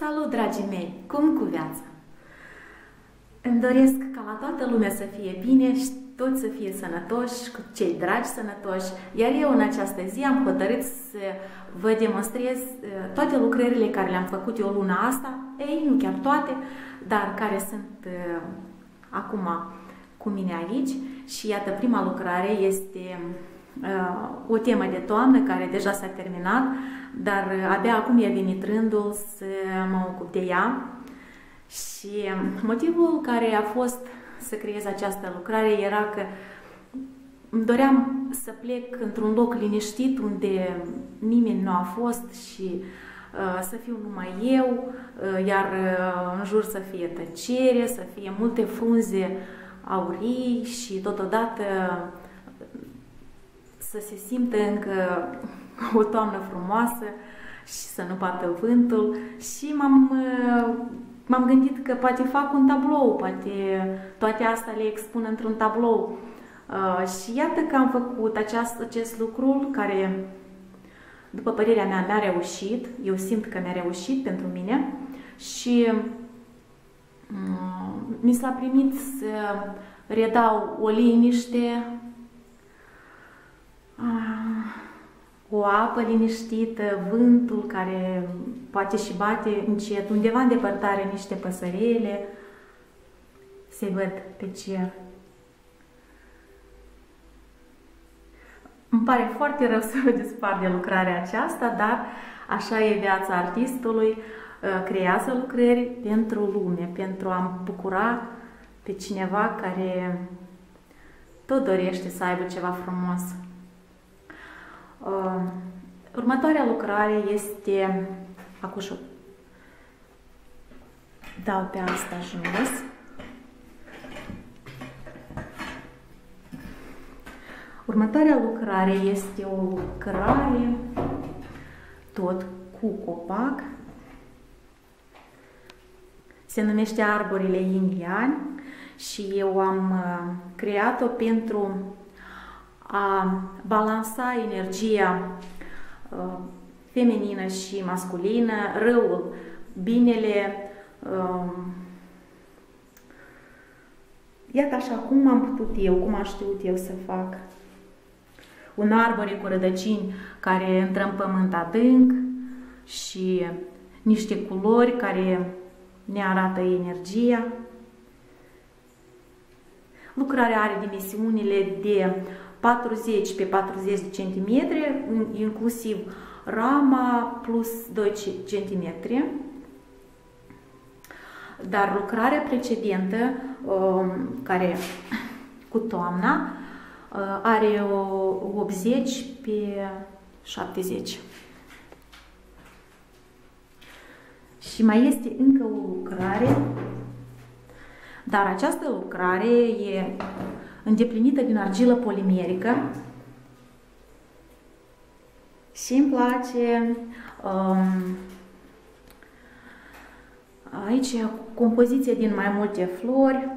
Salut, dragii mei! Cum cu viața? Îmi doresc ca la toată lumea să fie bine și toți să fie sănătoși, cu cei dragi sănătoși, iar eu în această zi am hotărât să vă demonstrez uh, toate lucrările care le-am făcut eu luna asta, ei, nu chiar toate, dar care sunt uh, acum cu mine aici și iată, prima lucrare este uh, o temă de toamnă care deja s-a terminat, dar abia acum i-a venit rândul să mă ocup de ea. Și motivul care a fost să creez această lucrare era că îmi doream să plec într-un loc liniștit unde nimeni nu a fost și uh, să fiu numai eu, uh, iar uh, în jur să fie tăcere, să fie multe frunze aurii și totodată să se simtă încă o toamnă frumoasă și să nu bată vântul și m-am m-am gândit că poate fac un tablou, poate toate astea le expun într-un tablou. Uh, și iată că am făcut aceast, acest lucru care, după părerea mea, mi-a reușit. Eu simt că mi-a reușit pentru mine și uh, mi s-a primit să redau o liniște, uh, o apă liniștită, vântul care poate și bate încet, undeva în depărtare niște păsărele se văd pe cer. Îmi pare foarte rău să vă dispar de lucrarea aceasta, dar așa e viața artistului, ă, creează lucrări pentru lume, pentru a bucura pe cineva care tot dorește să aibă ceva frumos. Uh, următoarea lucrare este acușul. Dau pe asta jos. Următoarea lucrare este o lucrare tot cu copac. Se numește Arborile Indiani și eu am uh, creat-o pentru a balansa energia uh, feminină și masculină, răul, binele. Uh, iată așa cum am putut eu, cum am știut eu să fac. Un arbore cu rădăcini care intră în pământ adânc și niște culori care ne arată energia. Lucrarea are dimensiunile de 40 pe 40 de centimetri, inclusiv rama plus 2 cm. Dar lucrarea precedentă, um, care cu toamna, uh, are 80 pe 70. Și mai este încă o lucrare, dar această lucrare e îndeplinită din argilă polimerică. Și îmi place um, aici compoziție din mai multe flori,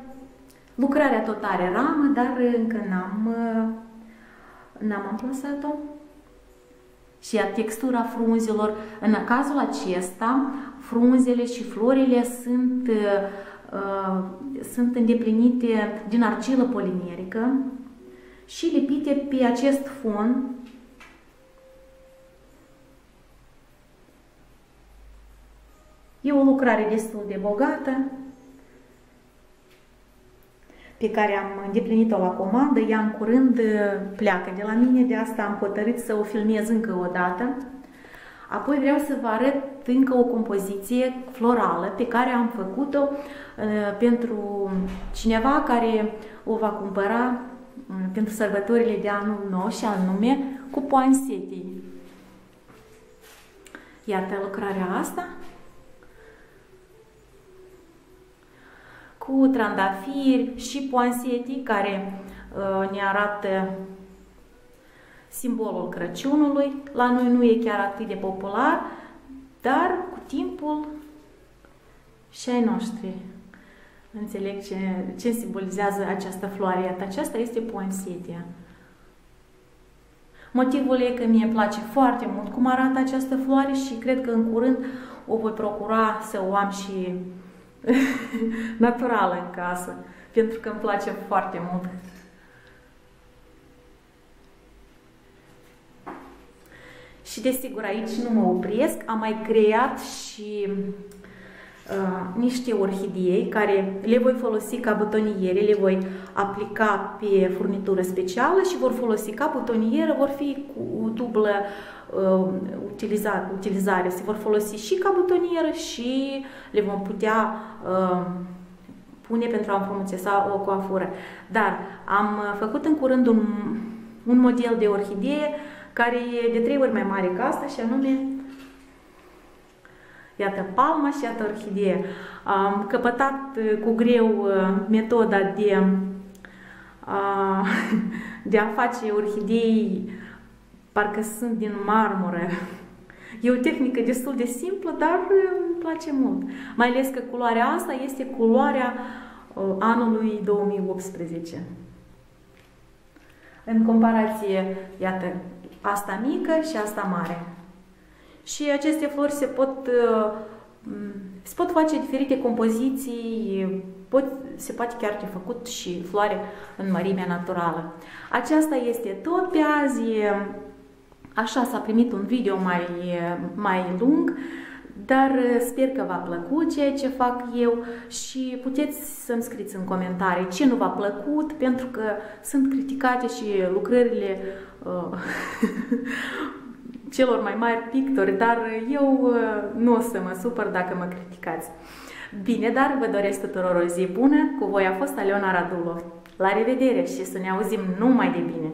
lucrarea tot are ramă, dar încă n-am n-am amplasat-o. Și iar textura frunzelor, în cazul acesta, frunzele și florile sunt Uh, sunt îndeplinite din argilă polimerică și lipite pe acest fon E o lucrare destul de bogată pe care am îndeplinit-o la comandă. Ea în curând uh, pleacă de la mine, de asta am hotărât să o filmez încă o dată. Apoi vreau să vă arăt încă o compoziție florală pe care am făcut-o uh, pentru cineva care o va cumpăra uh, pentru sărbătorile de anul nou și anume cu poinsettii. Iată lucrarea asta cu trandafiri și poinsettii care uh, ne arată simbolul Crăciunului. La noi nu e chiar atât de popular, dar cu timpul și ai noștri înțeleg ce, ce simbolizează această floare. Iată, aceasta este poinsettia. Motivul e că mie îmi place foarte mult cum arată această floare și cred că în curând o voi procura să o am și naturală în casă, pentru că îmi place foarte mult. Și desigur aici nu mă opresc, am mai creat și uh, niște orhidei care le voi folosi ca butoniere, le voi aplica pe furnitură specială și vor folosi ca butonieră, vor fi cu dublă uh, utilizare, utilizare, se vor folosi și ca butonieră și le vom putea uh, pune pentru a înfrumuseța o coafură. Dar am făcut în curând un, un model de orhidee care e de trei ori mai mare ca asta și anume Iată palma și iată orhidee. Am căpătat uh, cu greu uh, metoda de, uh, de a face orhidei parcă sunt din marmură. E o tehnică destul de simplă, dar îmi place mult. Mai ales că culoarea asta este culoarea anului 2018. În comparație, iată, asta mică și asta mare. Și aceste flori se pot, uh, se pot face diferite compoziții, pot, se poate chiar de făcut și floare în mărimea naturală. Aceasta este tot pe azi. Așa s-a primit un video mai, mai lung, dar sper că v-a plăcut ceea ce fac eu și puteți să-mi scriți în comentarii ce nu v-a plăcut, pentru că sunt criticate și lucrările uh, celor mai mari pictori, dar eu uh, nu o să mă supăr dacă mă criticați. Bine, dar vă doresc tuturor o zi bună. Cu voi a fost Aleona Radulov. La revedere și să ne auzim numai de bine!